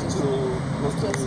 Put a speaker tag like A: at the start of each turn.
A: Gracias.